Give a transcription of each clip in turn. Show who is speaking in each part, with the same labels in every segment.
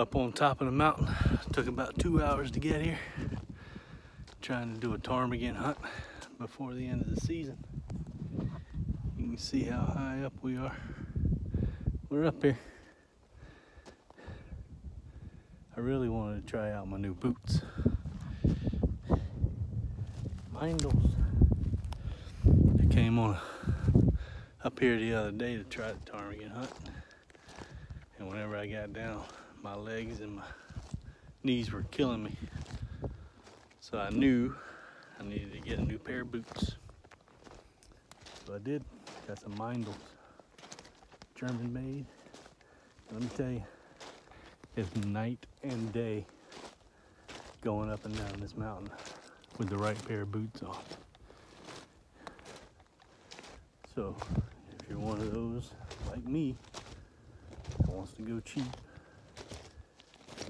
Speaker 1: up on top of the mountain. Took about two hours to get here. Trying to do a ptarmigan hunt before the end of the season. You can see how high up we are. We're up here. I really wanted to try out my new boots. Meindls. I came on up here the other day to try the ptarmigan hunt. And whenever I got down, my legs and my knees were killing me. So I knew I needed to get a new pair of boots. So I did. Got some Meindls, German made. Let me tell you, it's night and day going up and down this mountain with the right pair of boots on. So if you're one of those like me wants to go cheap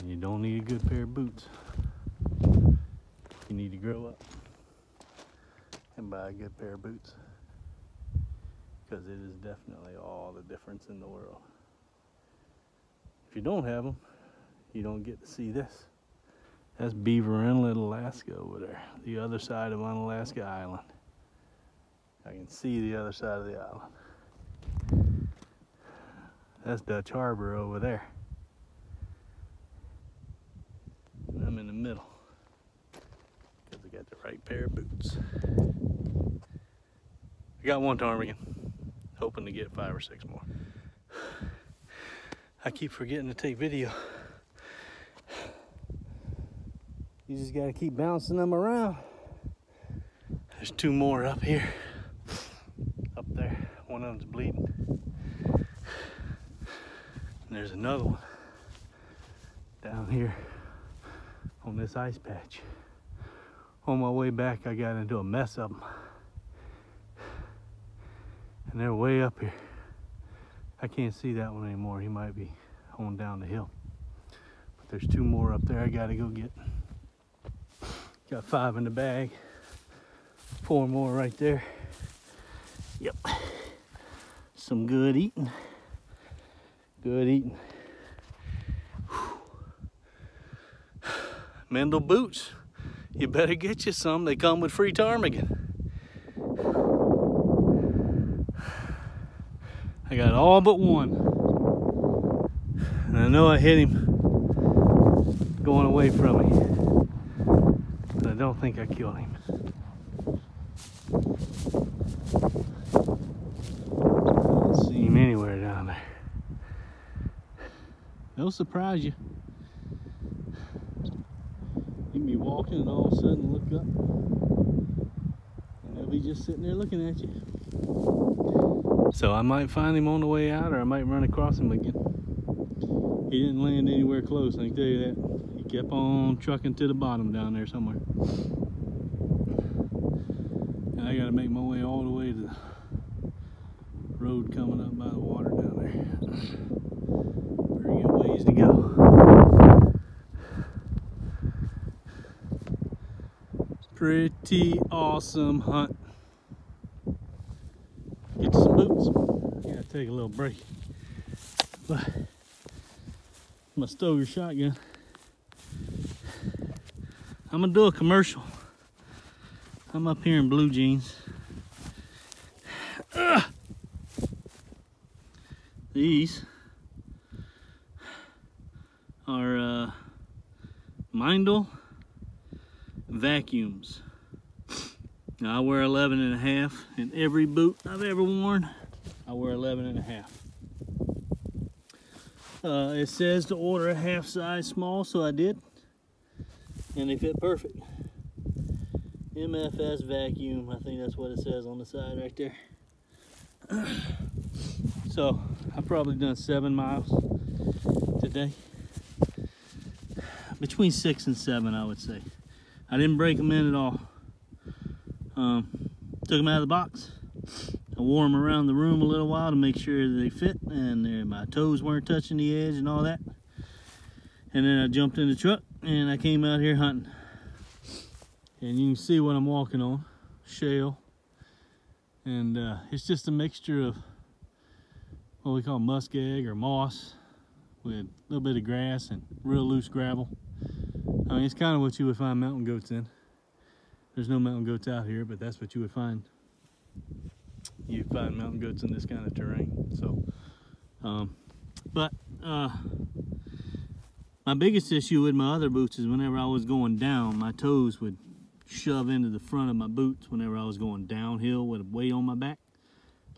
Speaker 1: and you don't need a good pair of boots, you need to grow up and buy a good pair of boots because it is definitely all the difference in the world. If you don't have them, you don't get to see this. That's Beaver Inlet, Alaska over there, the other side of Unalaska Island. I can see the other side of the island. That's Dutch Harbor over there. And I'm in the middle because I got the right pair of boots. I got one ptarmigan, hoping to get five or six more. I keep forgetting to take video. You just gotta keep bouncing them around. There's two more up here. Up there. One of them's bleeding. And there's another one down here on this ice patch. On my way back, I got into a mess of them. And they're way up here. I can't see that one anymore. He might be on down the hill. But there's two more up there I gotta go get. Got five in the bag. Four more right there. Yep. Some good eating. Good eating. Meindl boots. You better get you some. They come with free ptarmigan. I got all but one. And I know I hit him going away from me. But I don't think I killed him. I don't see him anywhere down there. They'll surprise you. Be walking and all of a sudden look up. And they'll be just sitting there looking at you. So I might find him on the way out or I might run across him again. He didn't land anywhere close, I can tell you that. He kept on trucking to the bottom down there somewhere. And I gotta make my way all the way to the road coming up by the water down there. Pretty good ways to go. Pretty awesome hunt. Get some boots. Gotta take a little break. But my Stoeger shotgun. I'm gonna do a commercial. I'm up here in blue jeans. Ugh. These are uh, Meindl vacuums. Now I wear 11 and a half in every boot I've ever worn. I wear 11 and a half. Uh, it says to order a half size small, so I did. And they fit perfect. MFS vacuum, I think that's what it says on the side right there. so I've probably done seven miles today. Between six and seven, I would say. I didn't break them in at all. Um, took them out of the box. I wore them around the room a little while to make sure they fit and my toes weren't touching the edge and all that. And then I jumped in the truck and I came out here hunting. And you can see what I'm walking on, shale. And uh, it's just a mixture of what we call muskeg or moss, with a little bit of grass and real loose gravel. I mean, it's kind of what you would find mountain goats in. There's no mountain goats out here, but that's what you would find. You find mountain goats in this kind of terrain. So, um, but uh, my biggest issue with my other boots is whenever I was going down, my toes would shove into the front of my boots whenever I was going downhill with a weight on my back.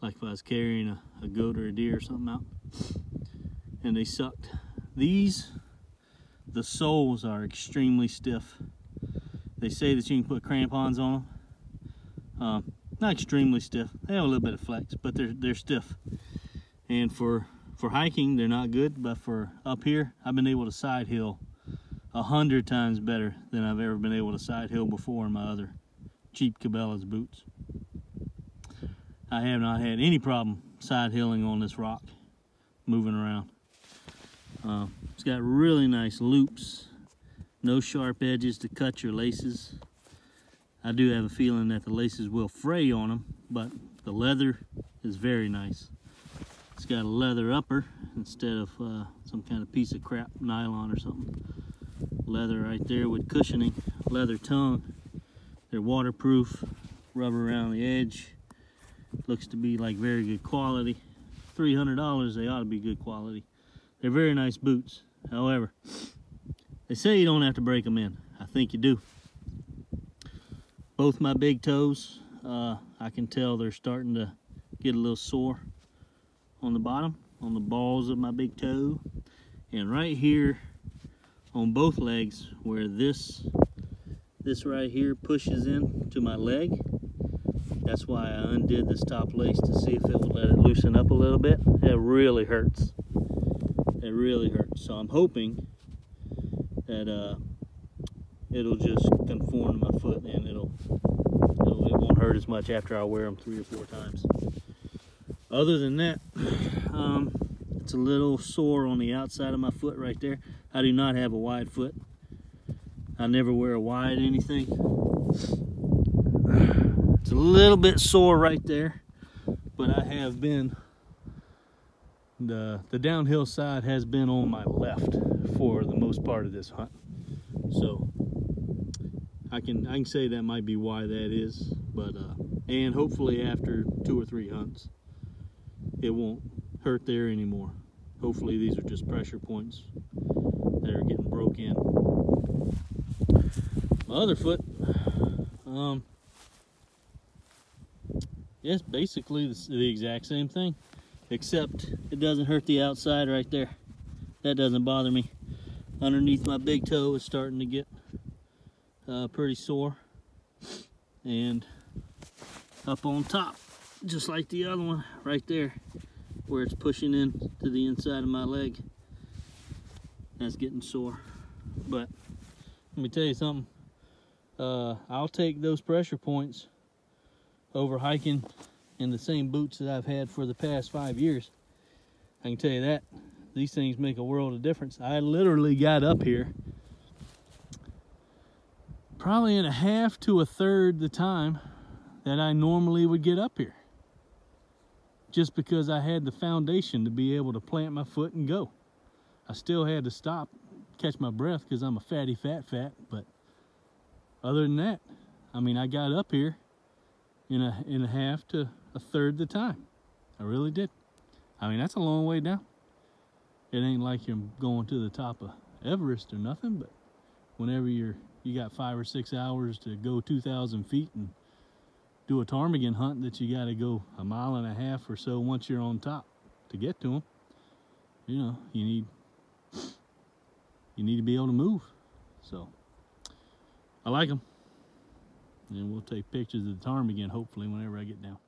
Speaker 1: Like if I was carrying a, a goat or a deer or something out. And they sucked. These, the soles are extremely stiff. They say that you can put crampons on them. Um, not extremely stiff. They have a little bit of flex, but they're they're stiff. And for for hiking, they're not good. But for up here, I've been able to side hill a hundred times better than I've ever been able to side hill before in my other cheap Cabela's boots. I have not had any problem side hilling on this rock, moving around. Uh, it's got really nice loops, no sharp edges to cut your laces. I do have a feeling that the laces will fray on them, but the leather is very nice. It's got a leather upper instead of uh, some kind of piece of crap nylon or something leather right there with cushioning, leather tongue. They're waterproof, rubber around the edge. Looks to be like very good quality. $300, they ought to be good quality. They're very nice boots. However, they say you don't have to break them in. I think you do. Both my big toes, uh, I can tell they're starting to get a little sore on the bottom, on the balls of my big toe. And right here on both legs where this this right here pushes in to my leg that's why I undid this top lace to see if it would let it loosen up a little bit it really hurts it really hurts so I'm hoping that uh, it'll just conform to my foot and it'll, it'll it won't hurt as much after I wear them three or four times other than that um, it's a little sore on the outside of my foot right there. I do not have a wide foot. I never wear a wide anything. It's a little bit sore right there, but I have been, the, the downhill side has been on my left for the most part of this hunt. So I can I can say that might be why that is, but uh, and hopefully after two or three hunts, it won't hurt there anymore. Hopefully these are just pressure points that are getting broke in. My other foot, um, yes, basically the, the exact same thing, except it doesn't hurt the outside right there. That doesn't bother me. Underneath my big toe is starting to get uh, pretty sore. And up on top, just like the other one right there, where it's pushing in to the inside of my leg. That's getting sore. But let me tell you something. Uh, I'll take those pressure points over hiking in the same boots that I've had for the past five years. I can tell you that. These things make a world of difference. I literally got up here probably in a half to a third the time that I normally would get up here just because I had the foundation to be able to plant my foot and go. I still had to stop, catch my breath because I'm a fatty fat fat, but other than that, I mean, I got up here in a, in a half to a third the time. I really did. I mean, that's a long way down. It ain't like you're going to the top of Everest or nothing, but whenever you're, you got five or six hours to go 2,000 feet and do a ptarmigan hunt that you got to go a mile and a half or so once you're on top to get to them. You know, you need you need to be able to move. So I like them. And we'll take pictures of the ptarmigan hopefully whenever I get down.